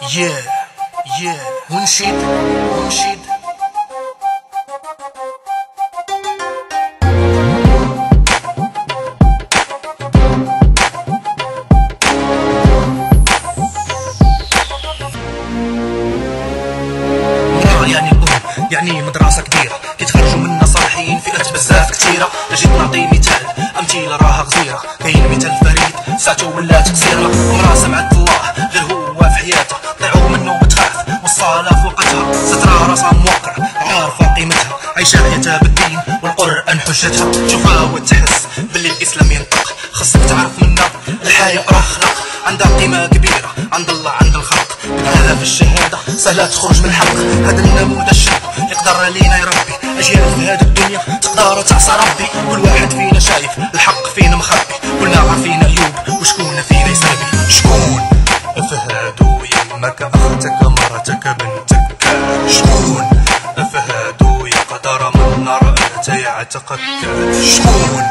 yeah yeah. ونشيد ونشيد يعني الأم يعني مدرسة كبيرة. كيتخرجوا منها صالحين فئات بزاف كثيرة. جيت نعطي مثال أمثلة راها غزيرة. كاين مثال فريد ساعته ولات قصيرة امرأة سمعت عايشة حياتها بالدين والقرآن حجتها شوفها وتحس باللي الإسلام ينطق. خاصك تعرف منا الحياة راه خلق. عندها قيمة كبيرة. عند الله عند الخلق. بدها في الشهادة. سهلة تخرج من الحلق هذا النموذج يقدر علينا يا ربي. أجيال في هذه الدنيا. تقدر تعصى ربي. كل واحد فينا شايف الحق فينا مخبي. كلنا عارفين عيوب وشكون فينا يسابي شكون؟ فهادو يمك أختك مرتك بنتك. شكون؟ يعتقدك شكون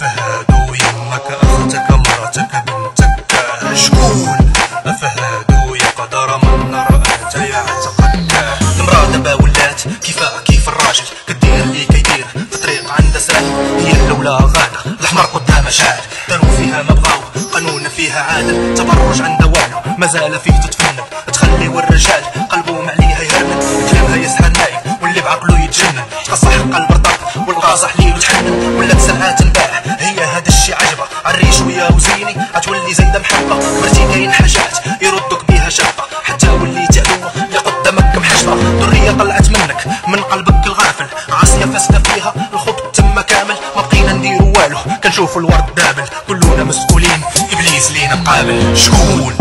فهادو يمك أختك مرتك بنتك شكون فهادو يقدر من نار أنت يعتقدك المرأة دابا ولات كيفها كيف الراجل كدير اللي كيدير في طريق عندها سهل هي الاولى غاده الاحمر قدامها شاعل داروا فيها ما بغاو قانون فيها عادل تبرج عندها والو مازال فيه تتفنن تخليو الرجال قلبهم كنشوفو الورد دابل. كلنا مسؤولين. إبليس لينا قابل. شكون؟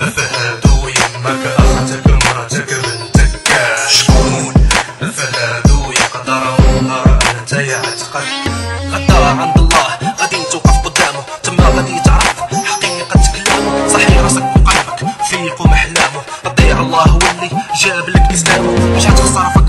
فهادو يمك أختك مرتك بنتك. شكون؟ فهادو يقدر والنار أنت يعتقدك غدا عند الله. غادي توقف قدامه. تما غادي تعرف حقيقة كلامه. صحي راسك وقلبك. فيق ومحلامه. تضيع الله واللي جاب لك إسلامه. مش غتخسر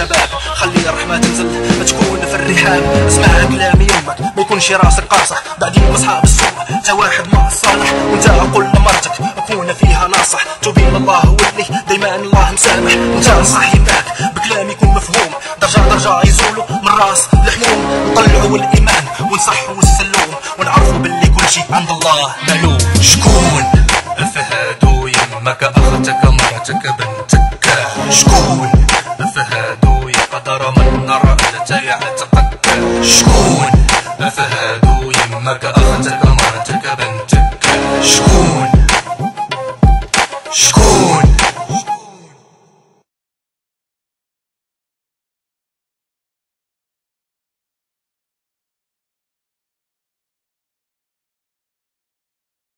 الشباب خلي الرحمة تنزل. تكون في الرحاب. اسمع كلام يمك ما يكونش راسك قاصح. بعدين أصحاب السوء انت واحد مع الصالح وأنت قول لمرتك أكون فيها ناصح. توبي لله واللي دايما الله مسامح. وأنت نصحي معاك بكلام يكون مفهوم. درجة درجة يزولوا من راس الحموم نطلعوا الإيمان ونصحوا السلوم. ونعرفوا باللي كل شيء عند الله. معلوم شكون؟ فهادو يمك أختك مرتك بنتك. شكون؟ يقدر